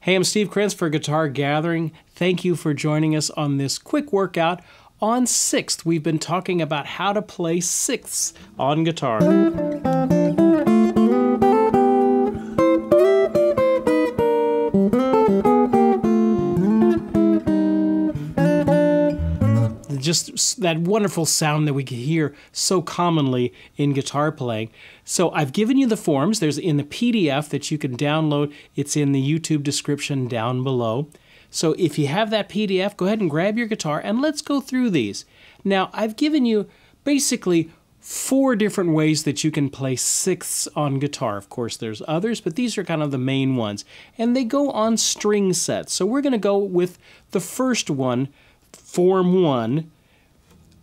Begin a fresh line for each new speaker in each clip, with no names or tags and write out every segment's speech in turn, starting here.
Hey, I'm Steve Krenz for Guitar Gathering. Thank you for joining us on this quick workout. On sixth, we've been talking about how to play sixths on guitar. Just that wonderful sound that we can hear so commonly in guitar playing. So I've given you the forms. There's in the PDF that you can download. It's in the YouTube description down below. So if you have that PDF, go ahead and grab your guitar and let's go through these. Now, I've given you basically four different ways that you can play sixths on guitar. Of course, there's others, but these are kind of the main ones. And they go on string sets. So we're going to go with the first one, form one,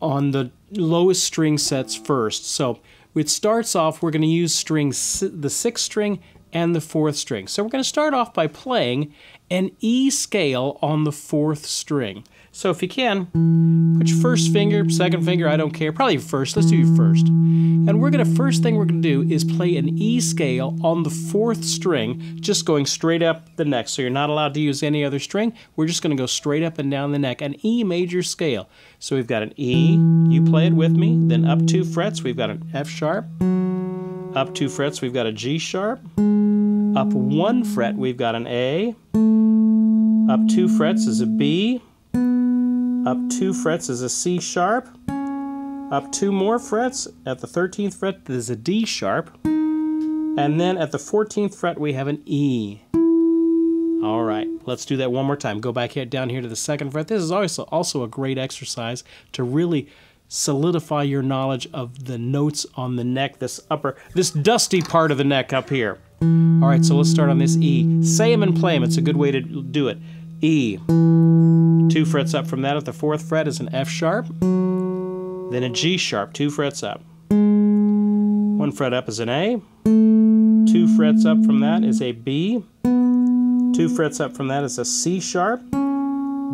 on the lowest string sets first. So it starts off, we're going to use string, the sixth string and the fourth string. So we're going to start off by playing an E scale on the fourth string. So if you can, put your first finger, second finger, I don't care, probably first, let's do your first. And we're gonna, first thing we're gonna do is play an E scale on the fourth string, just going straight up the neck. So you're not allowed to use any other string. We're just gonna go straight up and down the neck, an E major scale. So we've got an E, you play it with me, then up two frets, we've got an F sharp, up two frets, we've got a G sharp, up one fret, mm. we've got an A, up two frets is a B, up two frets is a C sharp. Up two more frets at the 13th fret is a D sharp. And then at the 14th fret we have an E. All right, let's do that one more time. Go back here, down here to the second fret. This is also, also a great exercise to really solidify your knowledge of the notes on the neck, this upper, this dusty part of the neck up here. All right, so let's start on this E. Say them and play them. It's a good way to do it. E. Two frets up from that at the fourth fret is an F sharp, then a G sharp, two frets up. One fret up is an A, two frets up from that is a B, two frets up from that is a C sharp,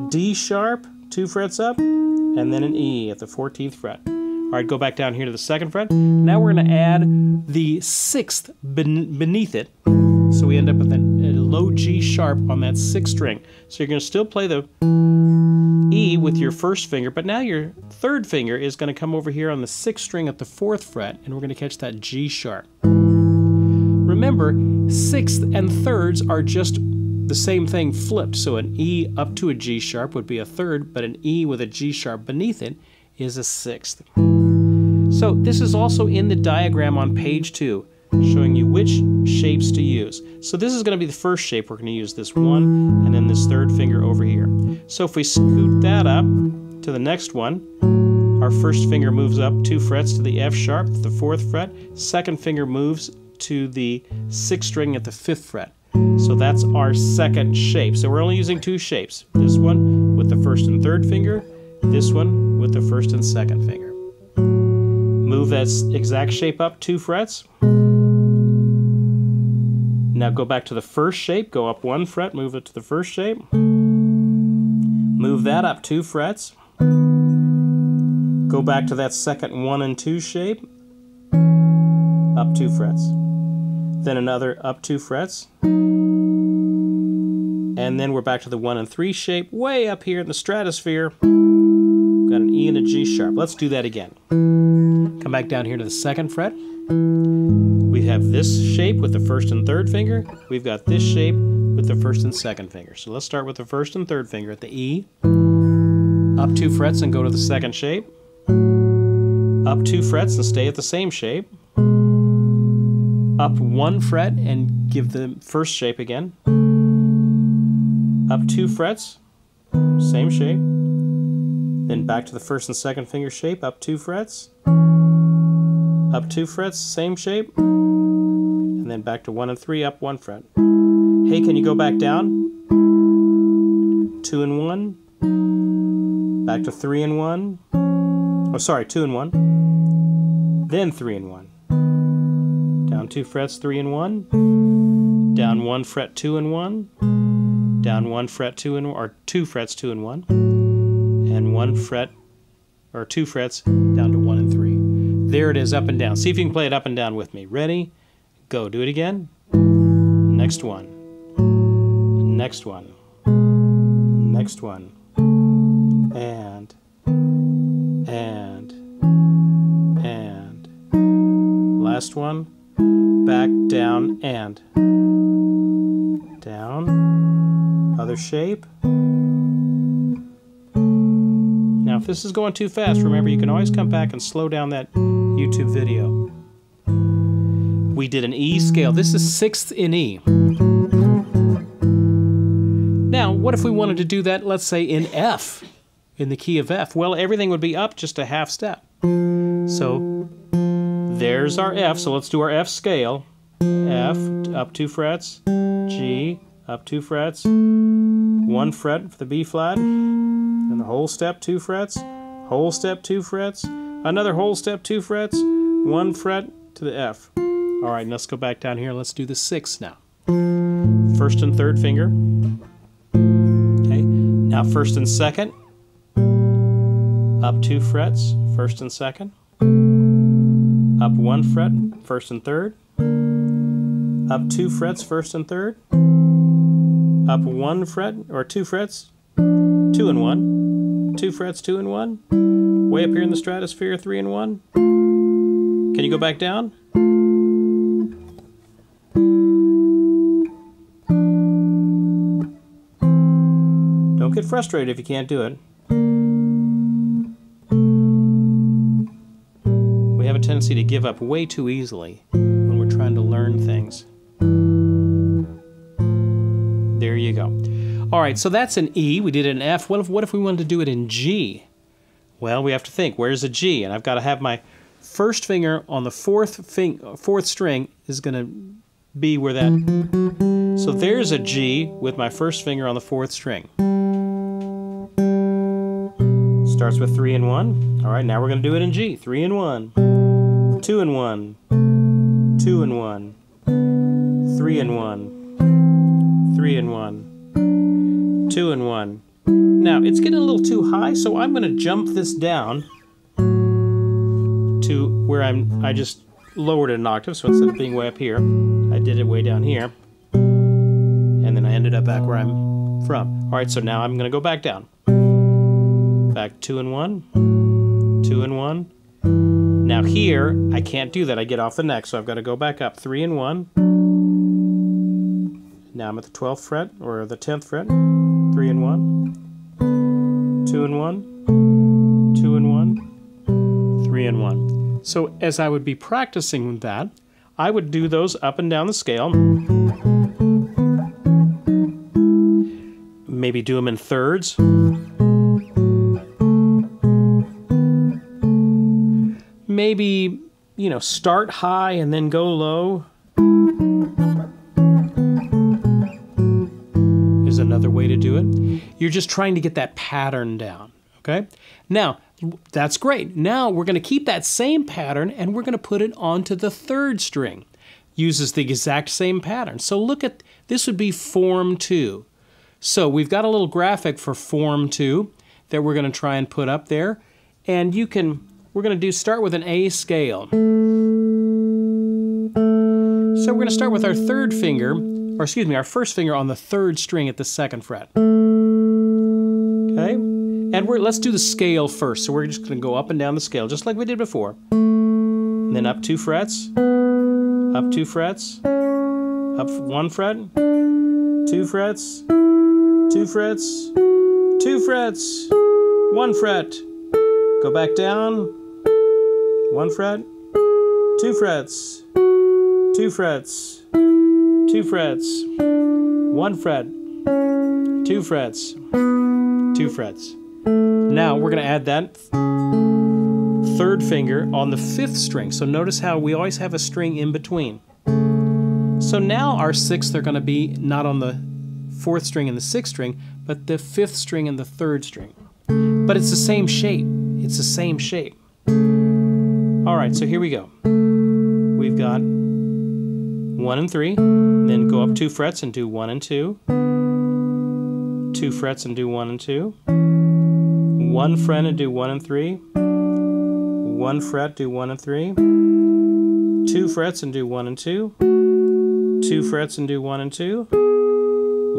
D sharp, two frets up, and then an E at the 14th fret. All right, go back down here to the second fret. Now we're going to add the sixth beneath it. So we end up with a low G sharp on that sixth string. So you're going to still play the E with your first finger, but now your third finger is going to come over here on the sixth string at the fourth fret, and we're going to catch that G sharp. Remember, sixth and thirds are just the same thing flipped. So an E up to a G sharp would be a third, but an E with a G sharp beneath it is a sixth. So this is also in the diagram on page two, showing you which shapes to use. So this is going to be the first shape. We're going to use this one and then this third finger over here. So if we scoot that up to the next one, our first finger moves up two frets to the F sharp, the fourth fret. Second finger moves to the sixth string at the fifth fret. So that's our second shape. So we're only using two shapes. This one with the first and third finger, this one with the first and second finger. Move that exact shape up two frets. Now go back to the first shape, go up one fret, move it to the first shape. Move that up two frets. Go back to that second one and two shape, up two frets. Then another up two frets. And then we're back to the one and three shape, way up here in the stratosphere. Got an E and a G sharp. Let's do that again. Come back down here to the second fret. We have this shape with the first and third finger. We've got this shape with the first and second finger. So let's start with the first and third finger at the E. Up two frets and go to the second shape. Up two frets and stay at the same shape. Up one fret and give the first shape again. Up two frets, same shape. Then back to the first and second finger shape, up two frets. Up two frets, same shape. And then back to one and three, up one fret. Hey, can you go back down? Two and one. Back to three and one. Oh, sorry, two and one. Then three and one. Down two frets, three and one. Down one fret, two and one. Down one fret, two and or two frets, two and one and one fret or two frets down to. There it is, up and down. See if you can play it up and down with me. Ready? Go. Do it again. Next one. Next one. Next one. And, and, and. Last one. Back, down, and. Down. Other shape. Now, if this is going too fast, remember you can always come back and slow down that YouTube video. We did an E scale. This is sixth in E. Now, what if we wanted to do that, let's say, in F, in the key of F? Well, everything would be up just a half step. So there's our F. So let's do our F scale. F, up two frets. G, up two frets. One fret for the B flat. And the whole step, two frets. Whole step, two frets. Another whole step, two frets. One fret to the F. All right, let's go back down here. Let's do the six now. First and third finger. Okay, now first and second. Up two frets, first and second. Up one fret, first and third. Up two frets, first and third. Up one fret, or two frets, two and one. Two frets, two and one. Way up here in the stratosphere, three and one. Can you go back down? Don't get frustrated if you can't do it. We have a tendency to give up way too easily when we're trying to learn things. There you go. All right, so that's an E. We did an F. What if, what if we wanted to do it in G? Well, we have to think, where's a G? And I've got to have my first finger on the fourth, fing fourth string is going to be where that... So there's a G with my first finger on the fourth string. Starts with three and one. All right, now we're going to do it in G. Three and one, two and one, two and one, three and one, three and one, two and one. Now it's getting a little too high, so I'm going to jump this down to where I'm. I just lowered it an octave, so instead of being way up here, I did it way down here, and then I ended up back where I'm from. All right, so now I'm going to go back down. Back two and one, two and one. Now here, I can't do that. I get off the neck, so I've got to go back up. Three and one. Now I'm at the 12th fret, or the 10th fret. Three and one. Two and one. Two and one. Three and one. So as I would be practicing that, I would do those up and down the scale. Maybe do them in thirds. maybe, you know, start high and then go low You're just trying to get that pattern down, okay? Now, that's great. Now we're going to keep that same pattern and we're going to put it onto the third string. Uses the exact same pattern. So look at, this would be form 2. So we've got a little graphic for form 2 that we're going to try and put up there. And you can we're going to do start with an A scale. So we're going to start with our third finger, or excuse me, our first finger on the third string at the second fret. Okay? And we're, let's do the scale first. So we're just going to go up and down the scale, just like we did before. And then up two frets, up two frets, up one fret, two frets, two frets, two frets, one fret, go back down, one fret, two frets, two frets, two frets, one fret, two frets, two frets. Now we're going to add that third finger on the fifth string. So notice how we always have a string in between. So now our sixth are going to be not on the fourth string and the sixth string, but the fifth string and the third string. But it's the same shape. It's the same shape. All right, so here we go. We've got one and three, then go up two frets and do one and two, two frets and do one and two, one fret and do one and three, one fret, do one and three, two frets and do one and two, two frets and do one and two,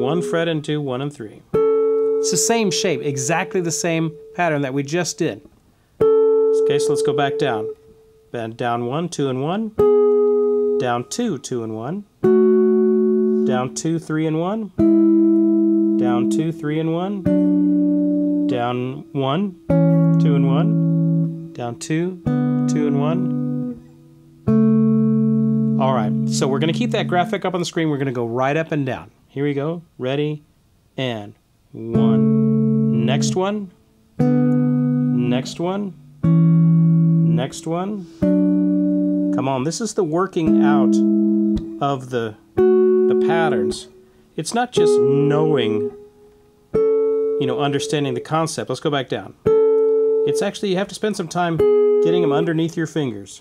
one fret and two, one and three. It's the same shape, exactly the same pattern that we just did. Okay, so let's go back down. Bend down one, two and one, down two, two and one, down two, three and one, down two, three and one, down one, two and one, down two, two and one. All right, so we're gonna keep that graphic up on the screen. We're gonna go right up and down. Here we go, ready, and one. Next one, next one, next one. Come on, this is the working out of the, the patterns. It's not just knowing, you know, understanding the concept. Let's go back down. It's actually, you have to spend some time getting them underneath your fingers.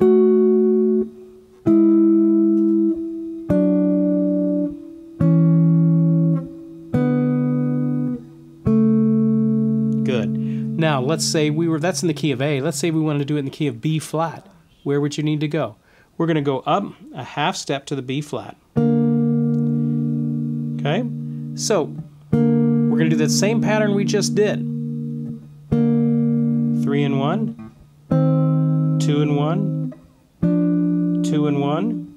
Good. Now, let's say we were, that's in the key of A. Let's say we wanted to do it in the key of B flat. Where would you need to go? We're going to go up a half step to the B flat. Okay? So, we're going to do that same pattern we just did. Three and one, two and one, two and one,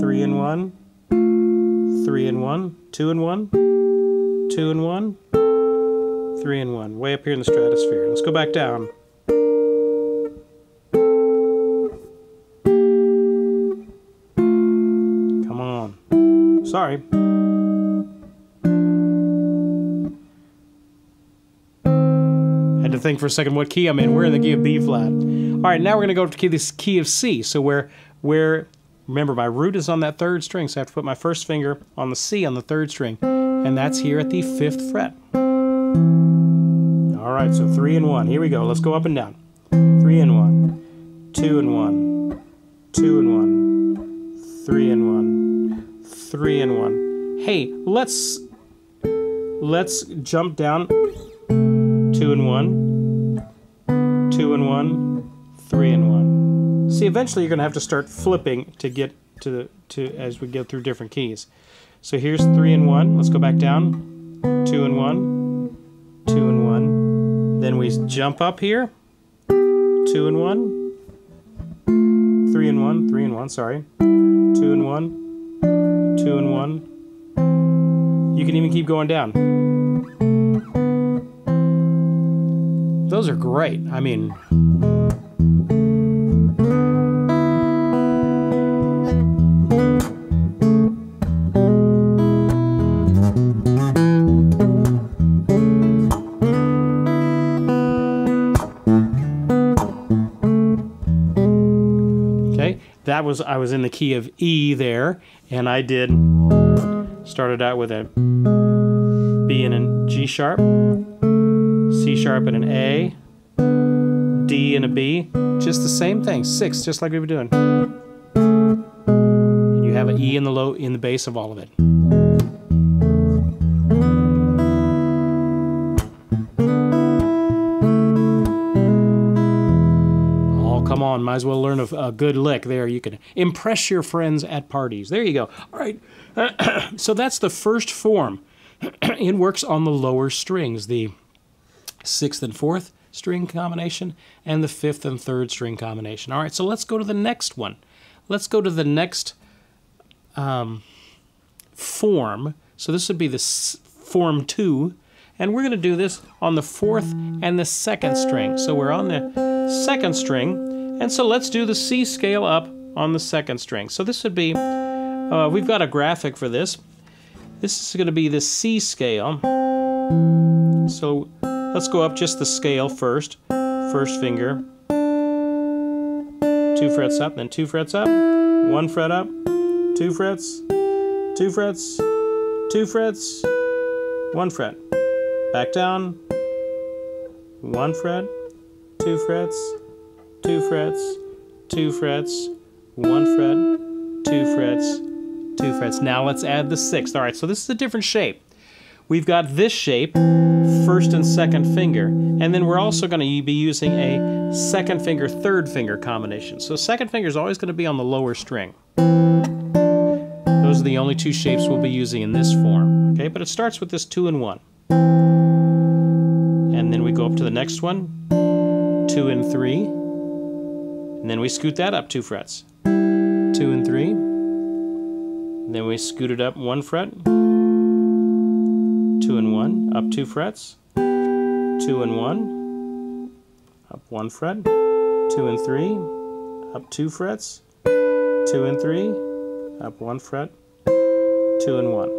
three and one, three and one, two and one, two and one, three and one, way up here in the stratosphere. Let's go back down. Sorry. Had to think for a second what key I'm in. We're in the key of B flat. All right, now we're going to go to key, this key of C. So where, where, remember my root is on that third string, so I have to put my first finger on the C on the third string, and that's here at the fifth fret. All right, so three and one. Here we go. Let's go up and down. Three and one, two and one, two and one, three and one, three and one. Hey, let's let's jump down. Two and one, two and one, three and one. See, eventually you're going to have to start flipping to get to the to as we go through different keys. So here's three and one. Let's go back down. Two and one, two and one then we jump up here. Two and one. Three and one. Three and one, sorry. Two and one. Two and one. You can even keep going down. Those are great. I mean, was I was in the key of E there, and I did started out with a B and a G sharp, C sharp and an A, D and a B, just the same thing, six, just like we were doing. And you have an E in the low in the base of all of it. Might as well learn a, a, good lick there. You can impress your friends at parties. There you go. All right. so that's the first form. it works on the lower strings, the sixth and fourth string combination and the fifth and third string combination. All right, so let's go to the next one. Let's go to the next um, form. So this would be the form two, and we're going to do this on the fourth and the second string. So we're on the second string, and so let's do the C scale up on the second string. So this would be, uh, we've got a graphic for this. This is going to be the C scale. So let's go up just the scale first. First finger. Two frets up, then two frets up. One fret up. Two frets. Two frets. Two frets. One fret. Back down. One fret. Two frets two frets, two frets, one fret, two frets, two frets. Now let's add the sixth. All right, so this is a different shape. We've got this shape, first and second finger, and then we're also going to be using a second finger, third finger combination. So second finger is always going to be on the lower string. Those are the only two shapes we'll be using in this form. Okay, but it starts with this two and one. And then we go up to the next one, two and three. And then we scoot that up two frets. Two and three. And then we scoot it up one fret. Two and one, up two frets. Two and one, up one fret. Two and three, up two frets. Two and three, up one fret, two and one.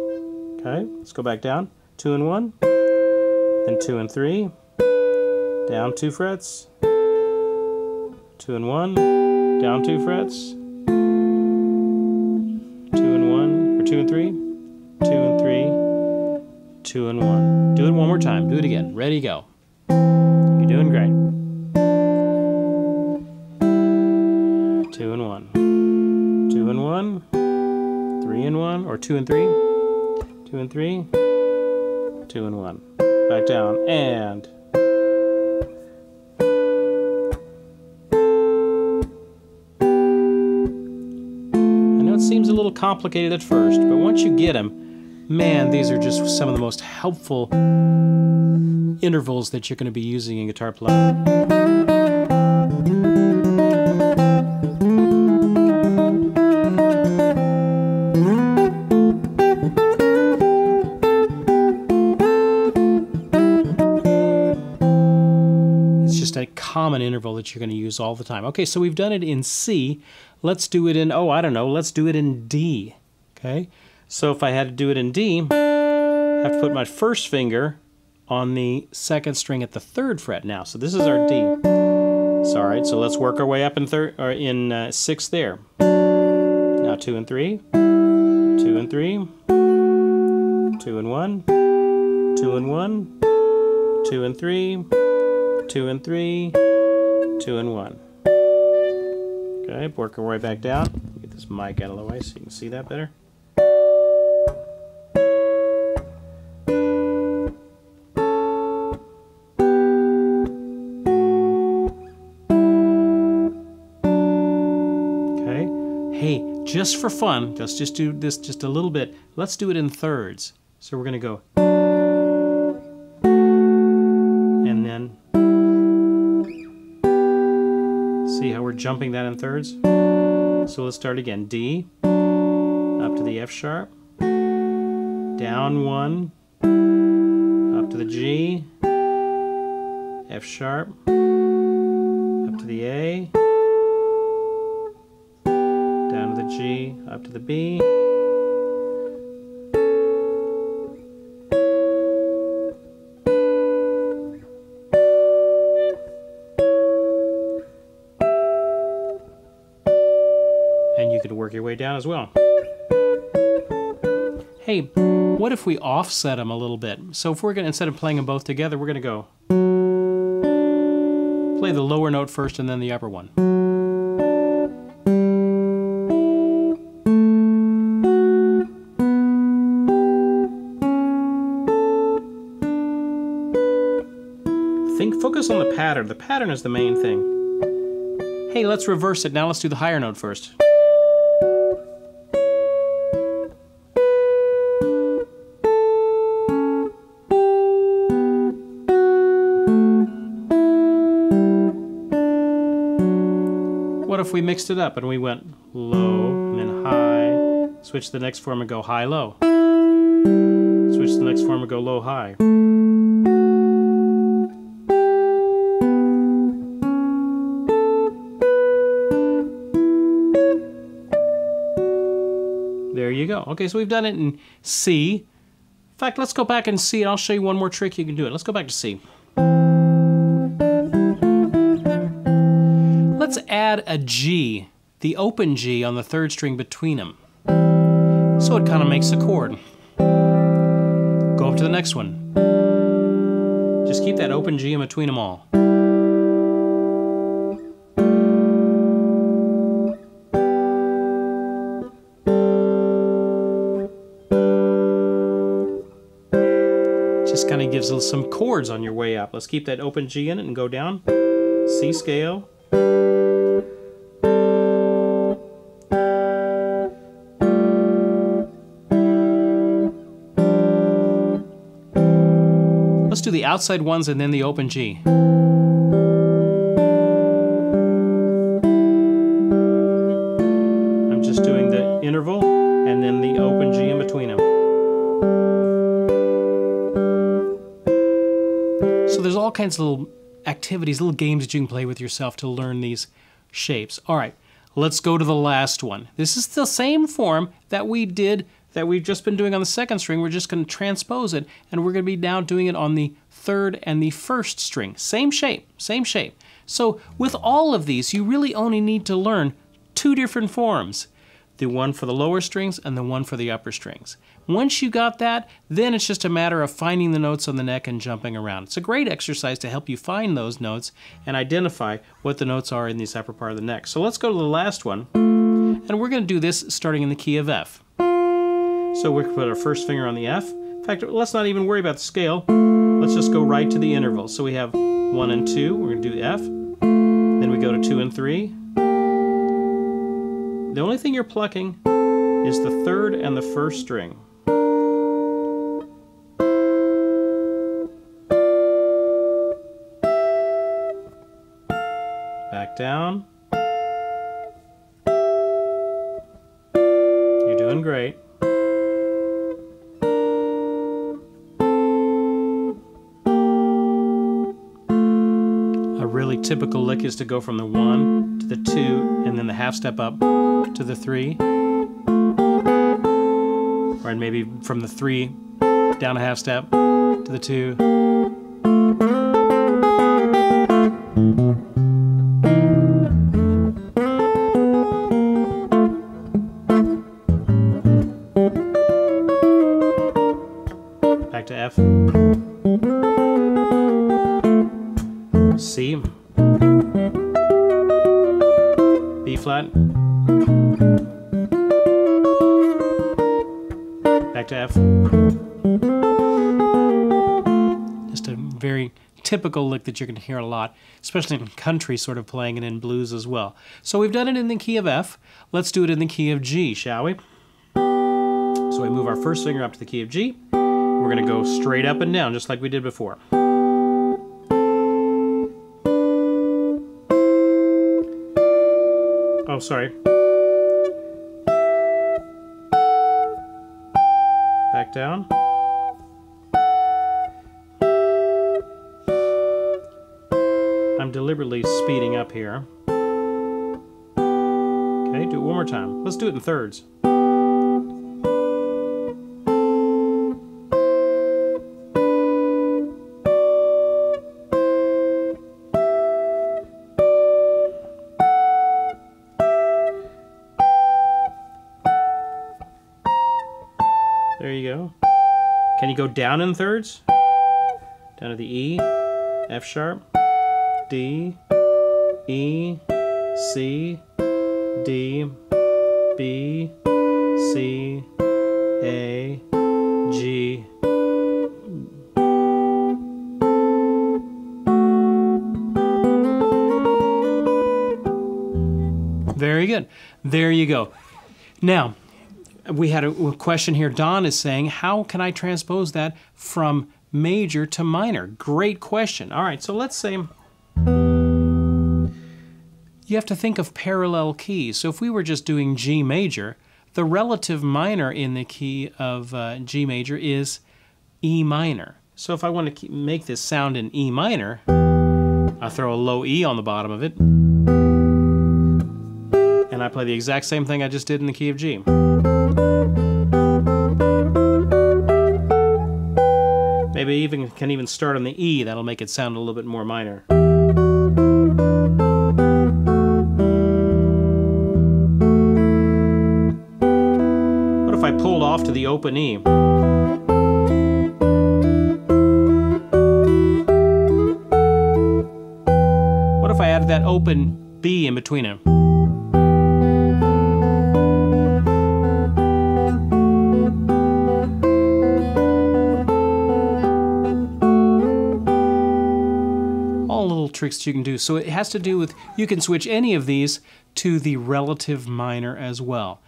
Okay, let's go back down. Two and one, then two and three, down two frets, two and one, down two frets, two and one, or two and three, two and three, two and one. Do it one more time. Do it again. Ready, go. You're doing great. Two and one. Two and one. Three and one, or two and three. Two and three. Two and one. Back down, and. Complicated at first, but once you get them, man, these are just some of the most helpful intervals that you're going to be using in guitar playing. Common interval that you're going to use all the time. Okay, so we've done it in C. Let's do it in, oh, I don't know, let's do it in D. Okay, so if I had to do it in D, I have to put my first finger on the second string at the third fret now. So this is our D. So, all right, so let's work our way up in third or in uh, sixth there. Now two and three, two and three, two and one, two and one, two and three, two and three, two and one. Okay, work our way back down. Get this mic out of the way so you can see that better. Okay. Hey, just for fun, let's just do this just a little bit. Let's do it in thirds. So we're going to go. Jumping that in thirds? So let's start again. D, up to the F sharp, down one, up to the G, F sharp, up to the A, down to the G, up to the B. as well. Hey, what if we offset them a little bit? So if we're going to, instead of playing them both together, we're going to go play the lower note first and then the upper one. Think, focus on the pattern. The pattern is the main thing. Hey, let's reverse it. Now let's do the higher note first. If we mixed it up and we went low and then high, switch the next form and go high low, switch the next form and go low high. There you go. Okay, so we've done it in C. In fact, let's go back and see, and I'll show you one more trick you can do it. Let's go back to C. add a G, the open G on the third string between them. So it kind of makes a chord. Go up to the next one. Just keep that open G in between them all. Just kind of gives us some chords on your way up. Let's keep that open G in it and go down. C scale. Outside ones and then the open G. I'm just doing the interval and then the open G in between them. So there's all kinds of little activities, little games that you can play with yourself to learn these shapes. All right, let's go to the last one. This is the same form that we did that we've just been doing on the second string. We're just going to transpose it, and we're going to be now doing it on the third and the first string. Same shape, same shape. So with all of these, you really only need to learn two different forms. The one for the lower strings and the one for the upper strings. Once you got that, then it's just a matter of finding the notes on the neck and jumping around. It's a great exercise to help you find those notes and identify what the notes are in this upper part of the neck. So let's go to the last one, and we're going to do this starting in the key of F. So we can put our first finger on the F. In fact, let's not even worry about the scale. Let's just go right to the interval. So we have 1 and 2. We're going to do F. Then we go to 2 and 3. The only thing you're plucking is the third and the first string. Back down. Really typical lick is to go from the one to the two and then the half step up to the three. Or maybe from the three down a half step to the two. That you're going to hear a lot, especially in country sort of playing and in blues as well. So we've done it in the key of F. Let's do it in the key of G, shall we? So we move our first finger up to the key of G. We're going to go straight up and down, just like we did before. Oh, sorry. Back down. Deliberately speeding up here. Okay, do it one more time. Let's do it in thirds. There you go. Can you go down in thirds? Down to the E, F sharp, D, E, C, D, B, C, A, G. Very good. There you go. Now, we had a question here. Don is saying, how can I transpose that from major to minor? Great question. All right, so let's say have to think of parallel keys. So if we were just doing G major, the relative minor in the key of uh, G major is E minor. So if I want to make this sound in E minor, I throw a low E on the bottom of it, and I play the exact same thing I just did in the key of G. Maybe even can even start on the E, that'll make it sound a little bit more minor. To the open E? What if I added that open B in between them? All little tricks you can do. So it has to do with, you can switch any of these to the relative minor as well.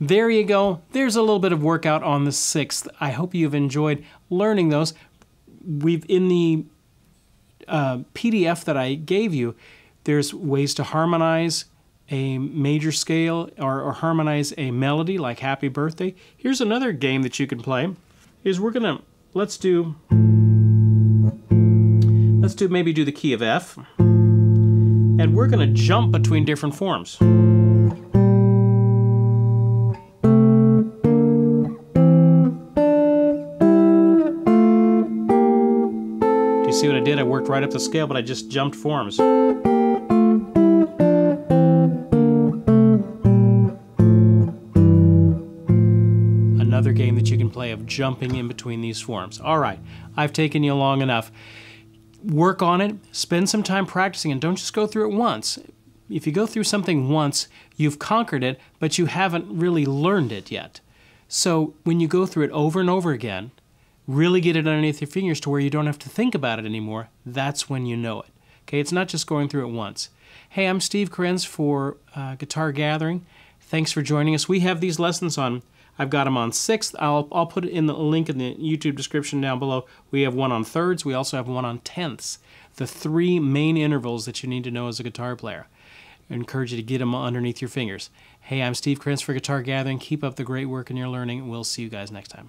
There you go. There's a little bit of workout on the 6th. I hope you've enjoyed learning those. we've in the uh, PDF that I gave you, there's ways to harmonize a major scale or, or harmonize a melody like Happy Birthday. Here's another game that you can play. Is we're gonna let's do let's do maybe do the key of F, and we're gonna jump between different forms. Did? I worked right up the scale, but I just jumped forms. Another game that you can play of jumping in between these forms. All right, I've taken you long enough. Work on it, spend some time practicing, and don't just go through it once. If you go through something once, you've conquered it, but you haven't really learned it yet. So when you go through it over and over again, really get it underneath your fingers to where you don't have to think about it anymore, that's when you know it. Okay, it's not just going through it once. Hey, I'm Steve Krenz for uh, Guitar Gathering. Thanks for joining us. We have these lessons on, I've got them on sixth. I'll, I'll put it in the link in the YouTube description down below. We have one on thirds. We also have one on tenths. The three main intervals that you need to know as a guitar player. I encourage you to get them underneath your fingers. Hey, I'm Steve Krenz for Guitar Gathering. Keep up the great work in your learning. We'll see you guys next time.